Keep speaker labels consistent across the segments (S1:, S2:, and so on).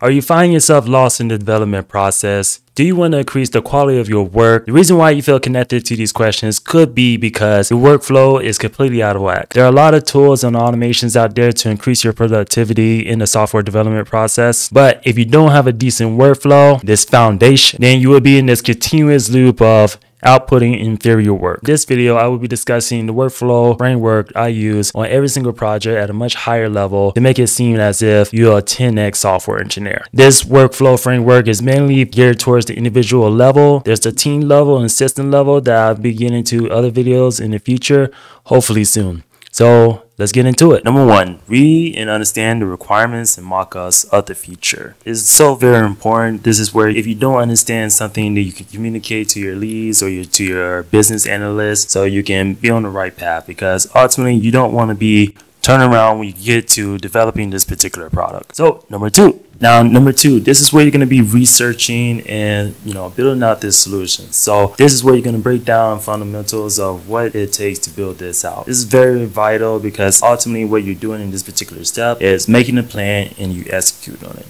S1: Are you finding yourself lost in the development process? Do you want to increase the quality of your work? The reason why you feel connected to these questions could be because your workflow is completely out of whack. There are a lot of tools and automations out there to increase your productivity in the software development process. But if you don't have a decent workflow, this foundation, then you will be in this continuous loop of outputting inferior work. This video, I will be discussing the workflow framework I use on every single project at a much higher level to make it seem as if you're a 10x software engineer. This workflow framework is mainly geared towards the individual level. There's the team level and system level that I'll be getting to other videos in the future, hopefully soon. So let's get into it. Number one, read and understand the requirements and mock-ups of the feature. It's so very important. This is where if you don't understand something that you can communicate to your leads or your, to your business analyst so you can be on the right path because ultimately you don't want to be turn around when you get to developing this particular product. So number two, now, number two, this is where you're going to be researching and, you know, building out this solution. So this is where you're going to break down fundamentals of what it takes to build this out. This is very vital because ultimately what you're doing in this particular step is making a plan and you execute on it.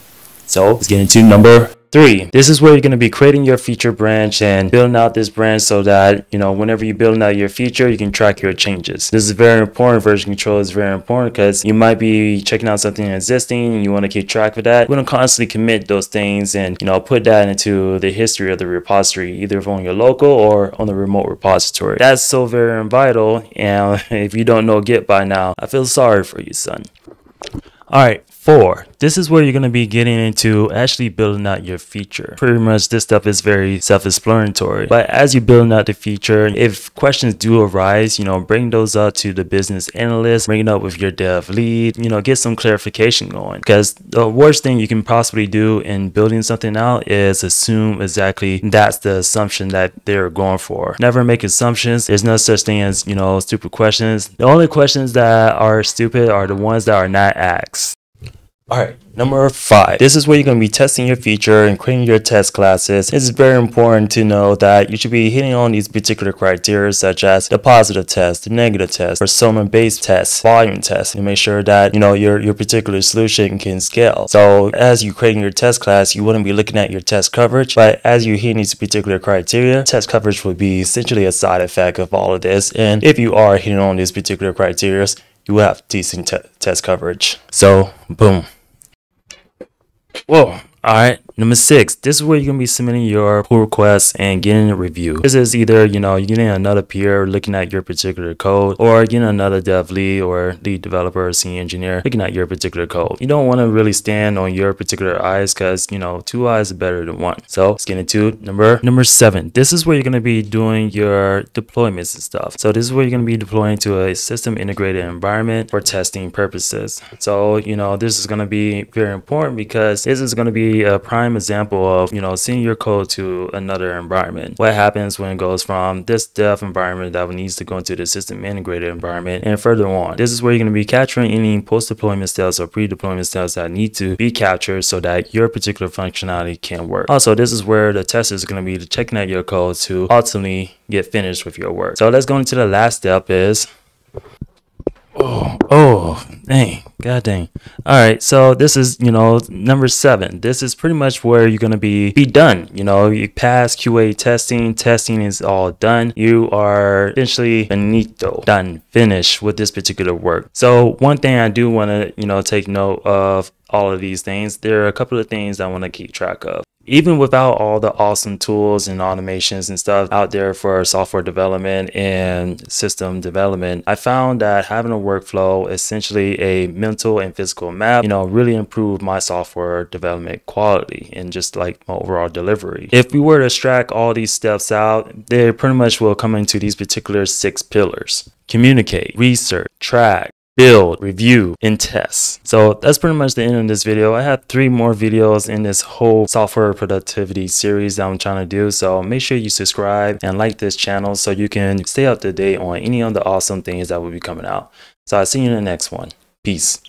S1: So let's get into number Three, this is where you're going to be creating your feature branch and building out this branch so that, you know, whenever you're building out your feature, you can track your changes. This is very important. Version control is very important because you might be checking out something existing and you want to keep track of that. You want to constantly commit those things and, you know, put that into the history of the repository, either on your local or on the remote repository. That's so very vital. And if you don't know Git by now, I feel sorry for you, son. All right, four. This is where you're going to be getting into actually building out your feature. Pretty much this stuff is very self-explanatory. But as you're building out the feature, if questions do arise, you know, bring those up to the business analyst, bring it up with your dev lead, you know, get some clarification going. Because the worst thing you can possibly do in building something out is assume exactly that's the assumption that they're going for. Never make assumptions. There's no such thing as, you know, stupid questions. The only questions that are stupid are the ones that are not asked. All right, number five. This is where you're going to be testing your feature and creating your test classes. It's very important to know that you should be hitting on these particular criteria such as the positive test, the negative test, persona-based test, volume test, and make sure that you know your, your particular solution can scale. So as you're creating your test class, you wouldn't be looking at your test coverage, but as you're hitting these particular criteria, test coverage would be essentially a side effect of all of this. And if you are hitting on these particular criteria, you will have decent test coverage. So boom. Whoa. All right. Number six, this is where you're to be submitting your pull requests and getting a review. This is either, you know, you getting another peer looking at your particular code or getting another dev lead or lead developer or senior engineer looking at your particular code. You don't want to really stand on your particular eyes because, you know, two eyes are better than one. So let's get into number, number seven. This is where you're going to be doing your deployments and stuff. So this is where you're going to be deploying to a system integrated environment for testing purposes. So, you know, this is going to be very important because this is going to be a prime prime example of, you know, seeing your code to another environment. What happens when it goes from this dev environment that needs to go into the system integrated environment and further on. This is where you're going to be capturing any post-deployment steps or pre-deployment steps that need to be captured so that your particular functionality can work. Also, this is where the test is going to be checking out your code to ultimately get finished with your work. So let's go into the last step is Oh, oh, dang, god dang. All right, so this is, you know, number seven. This is pretty much where you're gonna be be done. You know, you pass QA testing. Testing is all done. You are essentially finito, done, finished with this particular work. So one thing I do want to, you know, take note of all of these things. There are a couple of things I want to keep track of even without all the awesome tools and automations and stuff out there for software development and system development, I found that having a workflow, essentially a mental and physical map, you know, really improved my software development quality and just like my overall delivery. If we were to extract all these steps out, they pretty much will come into these particular six pillars. Communicate, research, track, build, review, and test. So that's pretty much the end of this video. I have three more videos in this whole software productivity series that I'm trying to do. So make sure you subscribe and like this channel so you can stay up to date on any of the awesome things that will be coming out. So I'll see you in the next one. Peace.